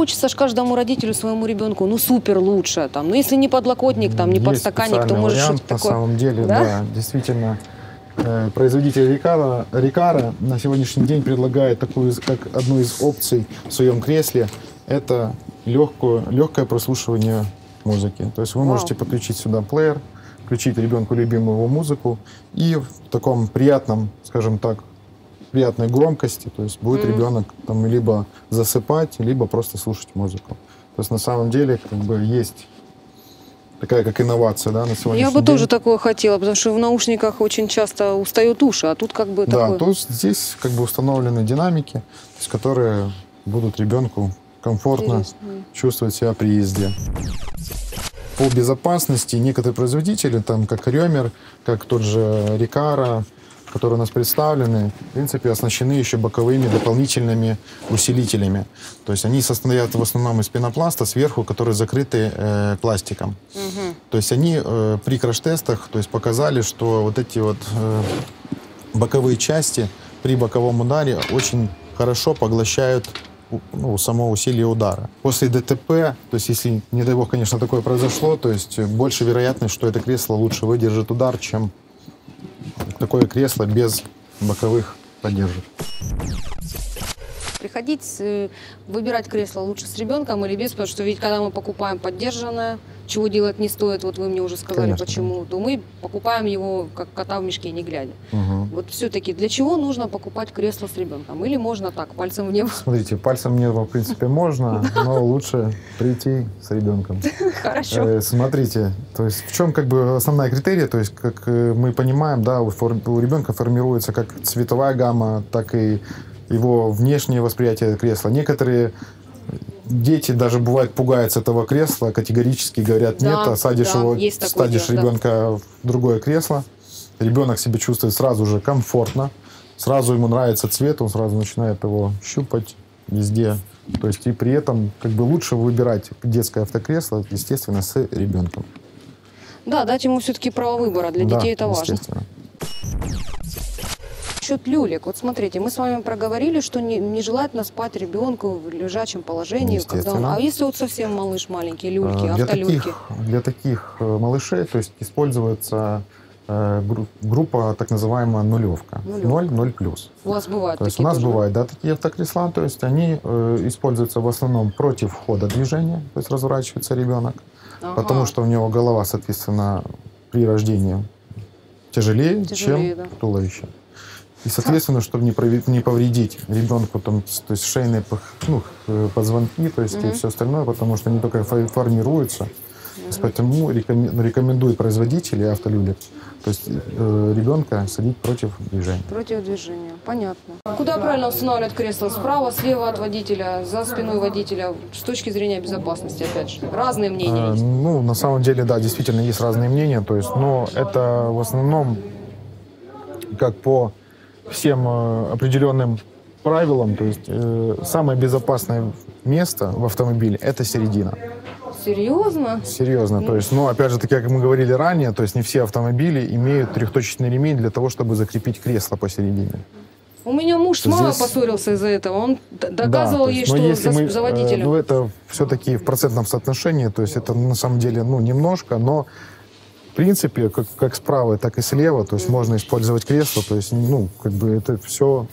хочется ж каждому родителю своему ребенку, ну супер лучше, там, ну если не подлокотник, там, не Есть подстаканник, то может что-то на такое. самом деле, Да? да, действительно. Э, Производитель Рикара, Рикара на сегодняшний день предлагает такую, как одну из опций в своем кресле, это легкую, легкое прослушивание музыки. То есть вы Вау. можете подключить сюда плеер, включить ребенку любимую его музыку и в таком приятном, скажем так, приятной громкости, то есть будет Мгм. ребенок там либо засыпать, либо просто слушать музыку. То есть на самом деле как бы есть такая как инновация, да, на сегодняшний Я бы день. тоже такое хотела, потому что в наушниках очень часто устают уши, а тут как бы Да, такое... то есть здесь как бы установлены динамики, то есть, которые будут ребенку комфортно Интересно. чувствовать себя при езде. По безопасности некоторые производители, там как Ремер, как тот же Рикара, которые у нас представлены, в принципе, оснащены еще боковыми дополнительными усилителями. То есть они состоят в основном из пенопласта сверху, которые закрыты э, пластиком. Мгм. То есть они э, при краш-тестах то есть показали, что вот эти вот э, боковые части при боковом ударе очень хорошо поглощают ну, само усилие удара. После ДТП, то есть если, не дай бог, конечно, такое произошло, то есть больше вероятность, что это кресло лучше выдержит удар, чем такое кресло без боковых поддержек. Приходить, э, выбирать кресло лучше с ребенком или без, потому что ведь когда мы покупаем поддержанное, чего делать не стоит, вот вы мне уже сказали, Конечно. почему, то мы покупаем его как кота в мешке, не глядя. Мгм. Вот все-таки для чего нужно покупать кресло с ребенком? Или можно так, пальцем в небо? Смотрите, пальцем мне, в принципе, можно, но лучше прийти с ребенком. Хорошо. Э, Смотрите, то есть в чем как бы основная критерия, то есть как э, мы понимаем, да, у, у ребенка формируется как цветовая гамма, так и его внешнее восприятие кресла. Некоторые дети даже бывает пугаются этого кресла, категорически говорят Да, нет, а садишь да, его, садишь дело, да. ребенка в другое кресло, ребенок себя чувствует сразу же комфортно, сразу ему нравится цвет, он сразу начинает его щупать везде. То есть и при этом как бы лучше выбирать детское автокресло, естественно, с ребенком. Да, дать ему все-таки право выбора. Для Да, детей это важно. Насчет люлек. Вот смотрите, мы с вами проговорили, что не, нежелательно спать ребенку в лежачем положении. Когда он, а если вот совсем малыш маленький, люльки, Для автолюльки? таких, для таких э, малышей то есть используется группа так называемая нулевка. 0, 0 плюс. У вас бывают То есть у такие нас тоже, бывают да, такие автокресла, то есть они э, используются в основном против хода движения, то есть разворачивается ребенок, Ага. потому что у него голова, соответственно, при рождении тяжелее, Тяжелее, чем да. туловище. И, соответственно, чтобы не, прови- не повредить ребенку там, то есть шейные ну, э, позвонки, то есть и Мгм. все остальное, потому что они только фо- формируются. Поэтому рекомен- ну, производители автолюлек, то есть э, ребенка садить против движения. Против движения. Понятно. Куда правильно устанавливать кресло? Справа, слева от водителя, за спиной водителя? С точки зрения безопасности, опять же. Разные мнения Э, есть. Ну, на самом деле, да, действительно есть разные мнения, то есть, но это в основном как по всем э, определенным правилам, то есть э, самое безопасное место в автомобиле это середина. Серьезно? Серьезно, то есть, ну, опять же, таки, как мы говорили ранее, то есть не все автомобили имеют трехточечный ремень для того, чтобы закрепить кресло посередине. У меня муж с мамой Здесь- поссорился из-за этого. Он доказывал ей, есть, но что если за, мы, за э, водителем. ну, это все-таки в процентном соотношении, то есть это на самом деле, ну, немножко, но в принципе, как, как справа, так и слева, то есть можно использовать кресло, то есть, ну, как бы это все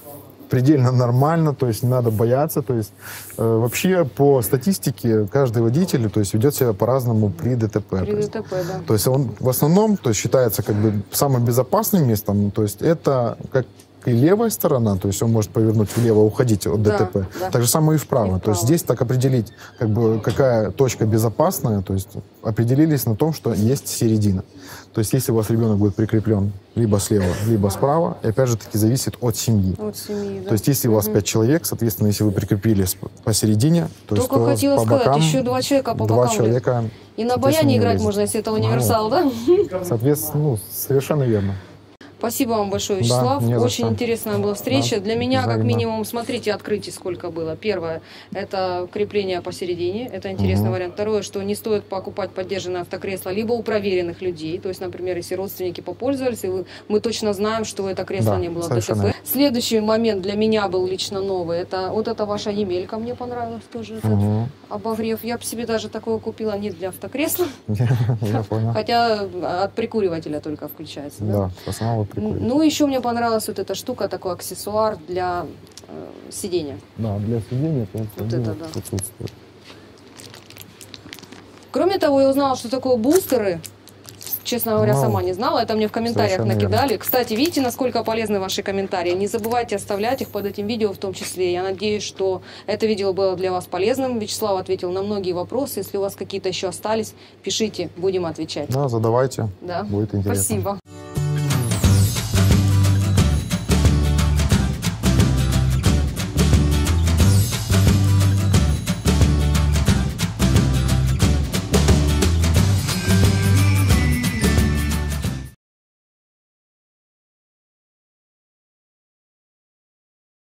предельно нормально, то есть не надо бояться, то есть э, вообще по статистике каждый водитель, то есть ведет себя по-разному при ДТП. При то есть. ДТП, да. То есть он в основном то есть, считается как бы самым безопасным местом. То есть это как и левая сторона, то есть он может повернуть влево, уходить от Да, ДТП. да. Так же самое и вправо. И То есть вправо. здесь так определить, как бы, какая точка безопасная, то есть определились на том, что есть середина. То есть если у вас ребенок будет прикреплен либо слева, либо справа, и опять же таки зависит от семьи. От семьи, да. То есть если у вас пять человек, соответственно, если вы прикрепили посередине, то есть Только то хотела по сказать, бокам еще два человека по два бокам человека, И на баяне не играть можно, если это Ну, универсал, да? Соответственно, ну, совершенно верно. Спасибо вам большое, Да, Вячеслав. за Очень что. интересная была встреча. Да, Для меня, как взаимно. минимум, смотрите, открытий сколько было. Первое, это крепление посередине. Это интересный Мгм. вариант. Второе, что не стоит покупать поддержанное автокресло либо у проверенных людей. То есть, например, если родственники попользовались, и вы- мы точно знаем, что это кресло Да, не было в совершенно ДТП. Следующий момент для меня был лично новый. Это вот эта ваша Емелька мне понравилась тоже. Мгм. обогрев. Я бы себе даже такое купила не для автокресла, Я понял. хотя от прикуривателя только включается. да? Да, прикольно. Ну, еще мне понравилась вот эта штука, такой аксессуар для э, сидения. Да, для сидения, конечно, Вот это да. присутствует. Кроме того, я узнала, что такое бустеры. Честно говоря, Ну, сама не знала. Это мне в комментариях совершенно верно. накидали. Кстати, видите, насколько полезны ваши комментарии. Не забывайте оставлять их под этим видео в том числе. Я надеюсь, что это видео было для вас полезным. Вячеслав ответил на многие вопросы. Если у вас какие-то еще остались, пишите, будем отвечать. Да, задавайте, Да. будет интересно. Спасибо.